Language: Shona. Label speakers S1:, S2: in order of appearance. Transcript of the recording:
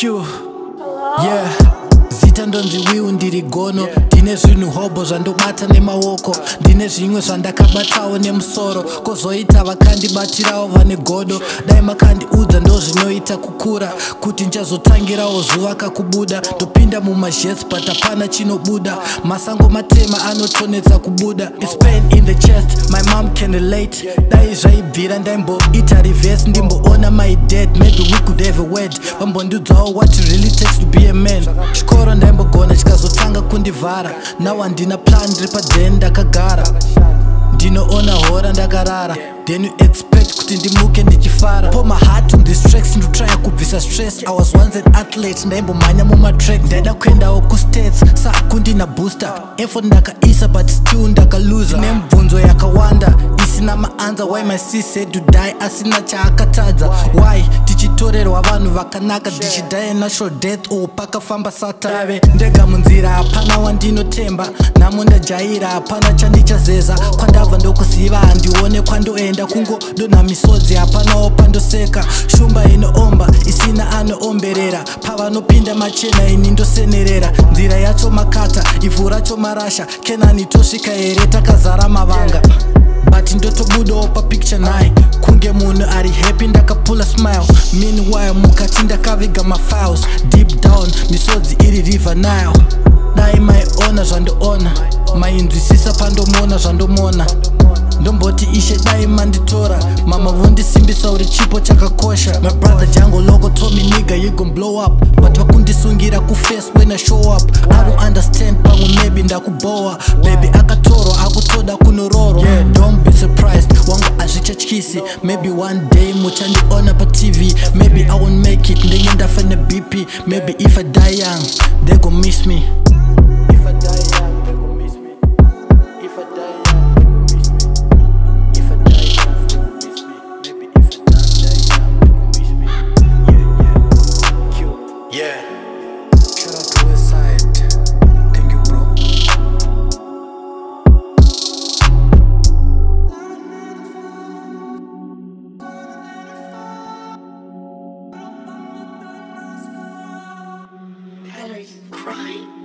S1: Q. Yeah. Zithandonzi wiu ndiri gono yeah. ndine zvinhu hobho zvandobata nemaoko ndine zvimwe zvandakabatawo nemusoro kwozoita vakandibatirawo vane godo dai makandiudza ndozvinoita kukura kuti ndichazotangirawo zuva kakubuda ndopinda mumajes but hapana chinobuda masango matema anotonetsa kubuda ispain in the chest my mom can late dai zvaibvira ndaimboita reves ndimboona my dead maybe we could have a word vambondiudzawo what really takes to be a man chikoro ndaimbogona chikazotanga ndivhara nawu handina plan ri padheni ndakagara ndinoona hora ndakarara then you expect kuti ndimuke ndichifara po mahart on this tracks ndotraya kubvisa stress i was once an athlete ndaimbomhanya mumatrack ndaida kuendawo kustats sakundina booster efo ndakaisa but still ndakalosa nemibvunzo yakawanda asina maanza why my sise dudai asina chaakatadza why tichitorerwa vanhu vakanaka dichidaya natural death o pakafamba satave ndega munzira hapana wandinotemba namo ndajaira hapana chandichazeza kwandabva ndokuziva handione kwandoenda kungodonha misodzi hapanawo pandoseka shumba inoomba isina ana pavanopinda machena ini ndosenerera nzira yacho makata ivhu racho marasha kenani tosvika here takazara mavanga but ndotobudawo papicture nai kunge munhu ari happy ndakapula smile meanwhile mukati ndakaviga mafiles deep down misodzi iri river nile dai maiona zvandoona mainzwisisa pandomona zvandomona ndomboti ishe dai manditora mama vondisimbisa uri chipo chakakosha mabrother jango loko tomi niga yegon blow up but vakundisungira kufase wena show up aro understand pamwe maybe ndakubhowa bebi akatorwa akutoda kunororwa yeah, don't be surprised wangu hazvichatyisi maybe one day muchandiona patv maybe i won't make it ndenge ndafa nebp maybe if i die young they go miss me If I die young, they gon' miss me If I die young right.